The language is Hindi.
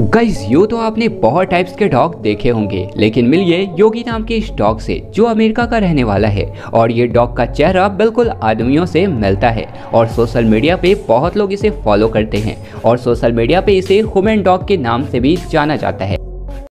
गाइस यू तो आपने बहुत टाइप्स के डॉग देखे होंगे, लेकिन मिलिए योगी नाम के इस डॉग से, जो अमेरिका का रहने वाला है, और ये डॉग का चेहरा बिल्कुल आदमियों से मिलता है, और सोशल मीडिया पे बहुत लोग इसे फॉलो करते हैं, और सोशल मीडिया पे इसे हुमेन डॉग के नाम से भी जाना जाता है।